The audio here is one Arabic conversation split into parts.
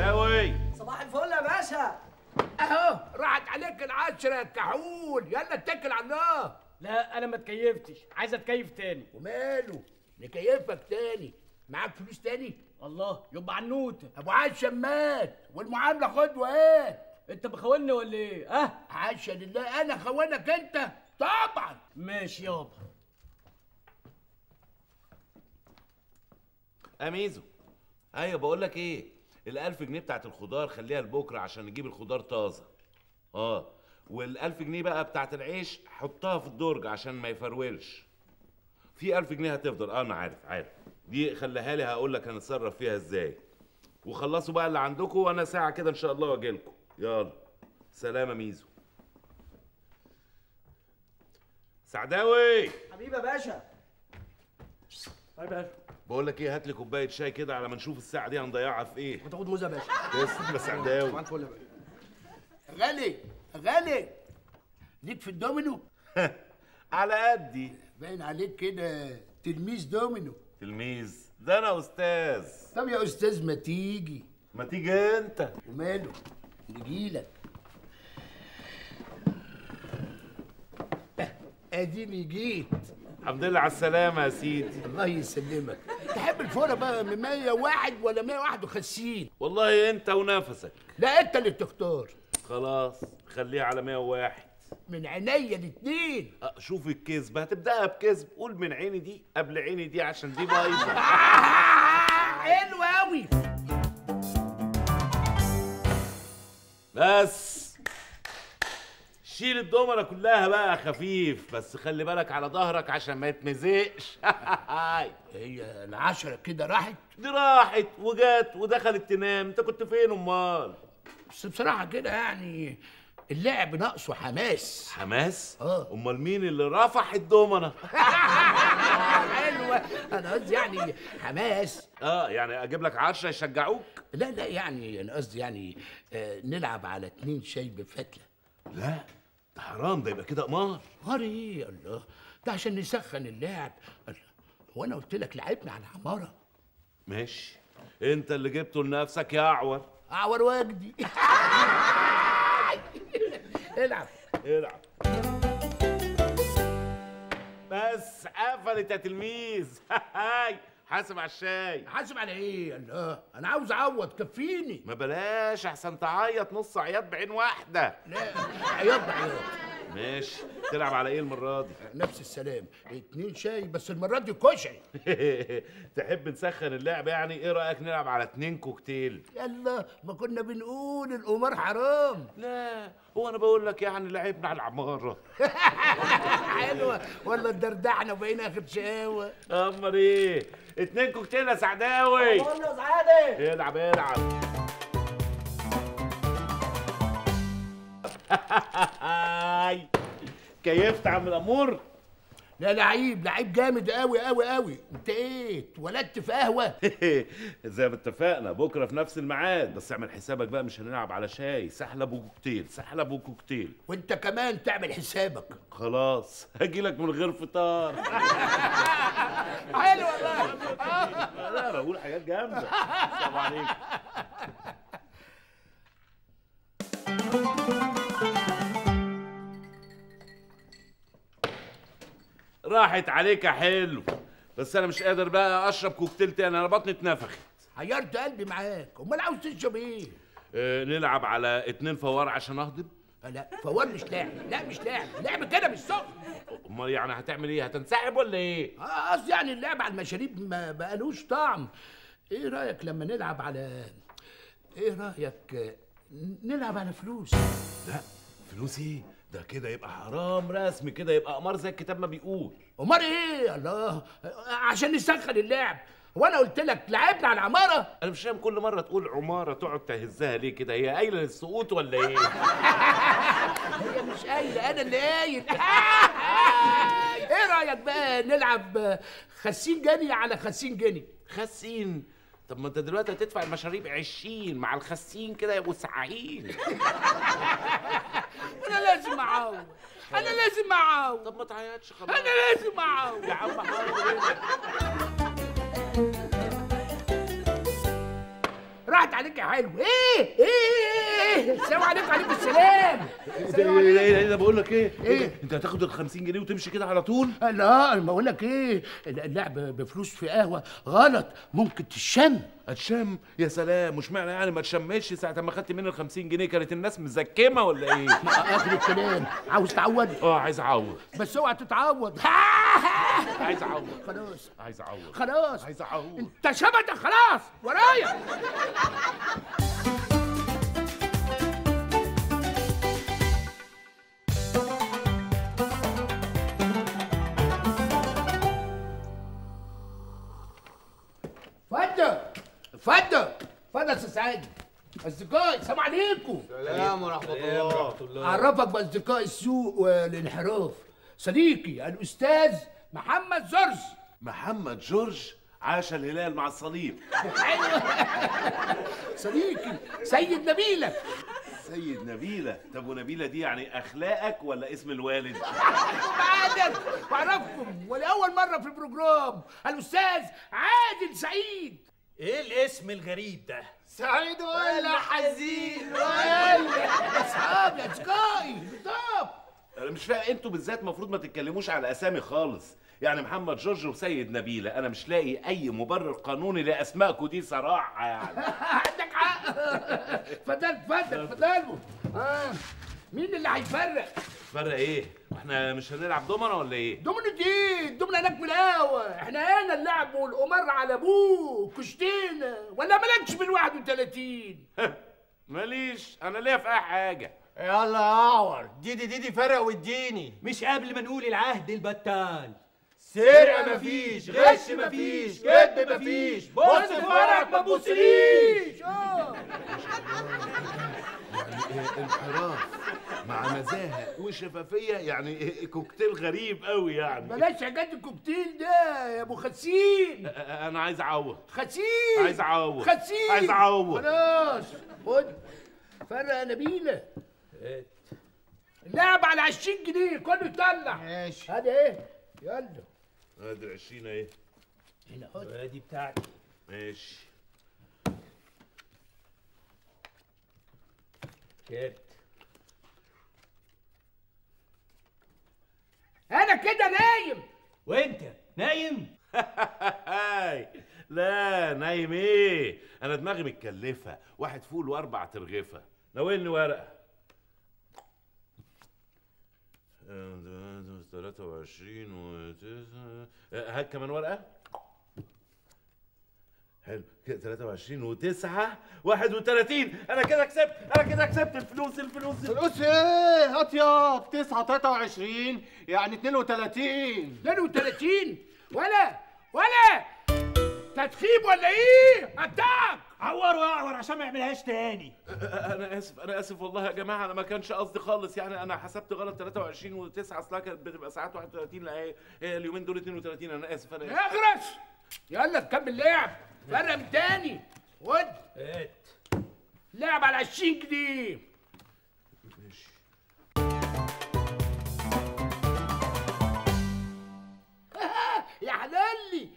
سعداوي صباح الفل يا باشا. اهو راحت عليك العشرة يا كحول. يلا اتكل على الله لا أنا ما اتكيفتش. عايز اتكيف تاني. وماله؟ نكيفك تاني. معاك فلوس تاني؟ الله يبقى عنوته ابو عاش شمات والمعاملة خد وهات. انت بخوني ولا إيه؟ آه حاشا لله أنا خوانك انت. طبعا. ماشي يابا. أميزو أيوه بقول لك إيه؟ الألف جنيه بتاعت الخضار خليها لبكرة عشان نجيب الخضار طازة. آه. والألف جنيه بقى بتاعت العيش حطها في الدرج عشان ما يفرولش. في ألف جنيه هتفضل. آه أنا عارف عارف. دي خليها لي هقول لك هنتصرف فيها إزاي. وخلصوا بقى اللي عندكم وأنا ساعة كده إن شاء الله واجي لكم يلا. سلام يا ميزو. سعداوي! حبيبي يا باشا. طيب يا باشا بقول لك إيه هات لي كوباية شاي كده على ما نشوف الساعة دي هنضيعها في إيه. وتاخد موزة يا باشا. تسلم يا سعداوي غالي غالي. ليك في الدومينو؟ على قدي. باين عليك كده تلميذ دومينو. تلميذ. ده أنا أستاذ. طب يا أستاذ ما تيجي. ما تيجي أنت. وماله؟ نجيلك أديني جيت. الحمد لله على السلامة يا سيدي. الله يسلمك. تحب الفورة بقى من 101 ولا 151 والله انت ونفسك. لا انت اللي تختار خلاص خليها على 101 من عينيا الاتنين. أه، شوف الكذب. هتبدأها بكذب. قول من عيني دي قبل عيني دي عشان دي بايظة. حلو قوي بس. شيل الدومنة كلها بقى خفيف بس خلي بالك على ظهرك عشان ما يتمزقش هي العشرة كده راحت؟ دي راحت وجت ودخلت تنام. انت كنت فين أمال؟ بس بصراحة كده يعني اللعب ناقصه حماس. حماس؟ آه. أمال مين اللي رفع الدومنة؟ حلوة. أنا قصدي يعني حماس. آه يعني أجيب لك عشرة يشجعوك؟ لا لا يعني أنا قصدي يعني آه نلعب على اتنين شاي بفتلة لا. حرام ده يبقى كده قمار. قمر إيه الله. ده عشان نسخن اللعب. هو أنا قلت لك لعبنا على عمارة ماشي. أنت اللي جبته لنفسك يا أعور. أعور وجدي. العب. العب. بس قفلت يا تلميذ. حاسب على الشاي. حاسب على إيه؟ الله أنا عاوز أعوض كفيني. ما بلاش أحسن تعيط نص عياط بعين واحدة. لا عياط بعياط. ماشي. تلعب على إيه المرة دي؟ نفس السلام. اتنين شاي بس المرة دي كشري. تحب نسخن اللعب يعني؟ إيه رأيك نلعب على اتنين كوكتيل؟ يلا ما كنا بنقول القمار حرام. لا هو أنا بقول لك يعني لعبنا على العمارة. حلوة. ولا اتدردحنا وبقينا اخد شقاوة امال إيه اتنين كوكتيل يا سعداوي. قول يا العب العب. كيفت عم الأمور؟ لا لعيب لعيب جامد قوي قوي قوي انت إيه اتولدت في قهوة. زي ما اتفقنا بكرة في نفس الميعاد. بس اعمل حسابك بقى مش هنلعب على شاي. سحلب وكوكتيل سحلب وكوكتيل. وانت كمان تعمل حسابك. خلاص هجيلك من غير فطار. حلو والله. لا أنا بقول حاجات جامدة. السلام عليكم. راحت عليك حلو. بس أنا مش قادر بقى أشرب كوكتيل تاني أنا بطني اتنفخت. حيرت قلبي معاك. أمال عاوز تشرب إيه؟ أه نلعب على اتنين فوار عشان أهضم. لا فوار مش لاعب. لا مش لاعب. لعب كده مش سخن أمال يعني هتعمل إيه؟ هتنسحب ولا إيه؟ آه، قصدي يعني اللعب على المشاريب ما بقالوش طعم. إيه رأيك لما نلعب على إيه رأيك آه، نلعب على فلوس؟ لا فلوس إيه؟ ده كده يبقى حرام رسمي كده يبقى قمار زي الكتاب ما بيقول. امال إيه؟ الله. عشان نسخن اللعب. وأنا قلت لك لعبنا على العمارة. أنا مش فاهم كل مرة تقول عمارة تقعد تهزها ليه كده؟ هي قايلة للسقوط ولا إيه؟ هي مش قايلة أنا اللي قايل. إيه رأيك بقى نلعب خمسين جنيه على خمسين جنيه خسين. طب ما انت دلوقتي هتدفع المشاريب 20 مع الخسين كده يبقوا 70 أنا لازم أعوض. أنا لازم أعوض. طب ما تعيطش خلاص. أنا لازم أعوض. يا عم راحت عليك يا حلو. إيه؟ إيه؟ إيه السلام عليكم وعليكم السلام. إيه ده إيه ده إيه ده بقول لك إيه؟ إيه؟ أنت هتاخد ال 50 جنيه وتمشي كده على طول؟ لا أنا بقول لك إيه اللعب بفلوس في قهوة غلط. ممكن تشم هتشم؟ يا سلام مش معنى يعني ما تشمش ساعة ما خدت مني ال 50 جنيه كانت الناس مزكمه ولا إيه؟ آخر الكلام. عاوز تعوض؟ آه عايز أعوض. بس اوعى تتعوض. عايز أعوض. خلاص. عايز أعوض. خلاص. عايز أعوض. انت شبتك خلاص. ورايا. اتفضل. اتفضل يا أستاذ سعيد أصدقائي السلام عليكم. سلام ورحمة الله. اعرفك بأصدقاء السوء والانحراف صديقي الأستاذ محمد زرز. محمد جورج عاش الهلال مع الصليب. صديقي سيد نبيلة. سيد نبيلة. طب ونبيلة دي يعني أخلاقك ولا اسم الوالد؟ بعدك بعرفكم. ولأول مرة في ال program الأستاذ عادل سعيد. إيه الاسم الغريب ده؟ سعيد ولا حزين اصحابي اصدقائي بالظبط أنا مش فاهم أنتوا بالذات المفروض ما تتكلموش على أسامي خالص يعني محمد جورج وسيد نبيلة أنا مش لاقي أي مبرر قانوني لأسمائكم دي صراحة يعني عندك حق اتفضل اتفضل اتفضلوا آه. مين اللي هيفرق؟ فرق إيه؟ إحنا مش هنلعب دومنا ولا إيه؟ دومنة إيه؟ الدومنة هناك في القهوة، إحنا هنا اللعب والقمار على ابوه كشتينا ولا مالكش بال 31 ماليش أنا ليا في أي حاجة يلا يا اعور ديدي ديدي فرق واديني مش قبل ما نقول العهد البتال سرقة مفيش غش مفيش كدب مفيش بص في ورقك ما تبصليش آه انحراف مع نزاهة وشفافية يعني كوكتيل غريب قوي يعني. بلاش حاجات الكوكتيل ده يا ابو خسين أنا عايز أعوض. خسين عايز أعوض. خسين عايز أعوض. خلاص خد. فرق يا نبيلة. اللعب على 20 جنيه كله يطلع. ماشي. هذا إيه؟ يلا. ادي ال 20 اهي هنا خد ادي بتاعتي. ماشي. كارت أنا كده نايم. وأنت نايم؟ لا نايم إيه؟ أنا دماغي متكلفة. واحد فول واربع ترغفه ناولني ورقة. 23 و هات كمان ورقة. حلو. كده 23 و9 31 أنا كده كسبت. أنا كده كسبت. الفلوس الفلوس. فلوس إيه؟ هات يا. 9 23 يعني 32 32 ولا؟ ولا؟ تدخيب ولا إيه؟ اتاك عور واعور عشان ما يعملهاش تاني. أنا آسف أنا آسف والله يا جماعة أنا ما كانش قصدي خالص. يعني أنا حسبت غلط 23 و9 اصلها كانت بتبقى ساعات 31 لا هي اليومين دول 32 أنا آسف أنا آسف. اغرس! يلا نكمل لعب. فرق من تاني. خد. هات. لعب على 20 جنيه. ماشي. يا حلالي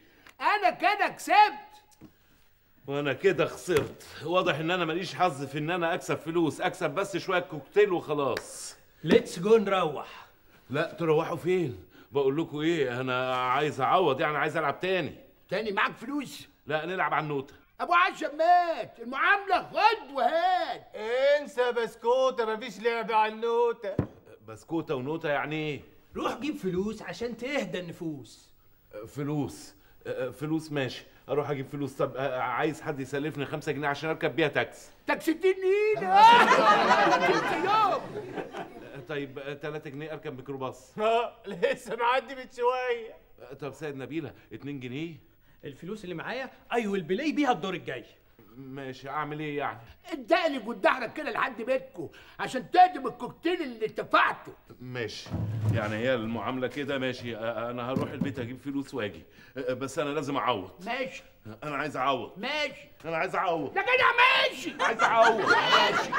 أنا كده كسبت. وأنا كده خسرت. واضح إن أنا ماليش حظ في إن أنا أكسب فلوس. أكسب بس شوية كوكتيل وخلاص. let's go نروح. لا تروحوا فين؟ بقول لكم إيه أنا عايز أعوض يعني عايز ألعب تاني. تاني معاك فلوس؟ لا نلعب على النوتة. أبو عشم مات. المعاملة خد وهات. انسى بسكوتة مفيش لعب على النوتة. بسكوتة ونوتة يعني إيه؟ روح جيب فلوس عشان تهدى النفوس. فلوس. فلوس ماشي. أروح أجيب فلوس. طب آه، عايز حد يسلفني خمسة جنيه عشان أركب بيها تاكسي. يوم آه، طيب 3 جنيه أركب ميكروباص. ها لسه معدي من شوية. آه، طب سيد نبيلة 2 جنيه؟ الفلوس اللي معايا؟ I will play بيها الدور الجاي. ماشي أعمل إيه يعني؟ ادقلب وادحرك كده لحد بيتكم عشان تهدم الكوكتيل اللي اتفقته ماشي. يعني هي المعاملة كده ماشي. أنا هروح البيت أجيب فلوس وأجي. بس أنا لازم أعوض. ماشي. أنا عايز أعوض. ماشي. أنا عايز أعوض. يا جدع ماشي. عايز أعوض. ماشي.